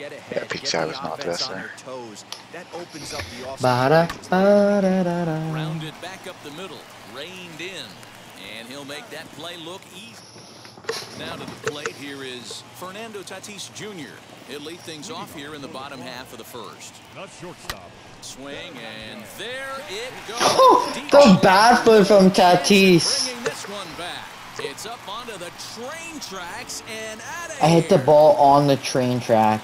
get ahead, peak get was not dressed there. toes. That opens up the. Ba-da, da da. Rounded back up the middle. Reined in. And he'll make that play look easy. Now to the plate here is Fernando Tatis Jr. He'll lead things off here in the bottom half of the first. Not shortstop. Swing and there it goes. The bad foot from Tatis. I hit the ball on the train track.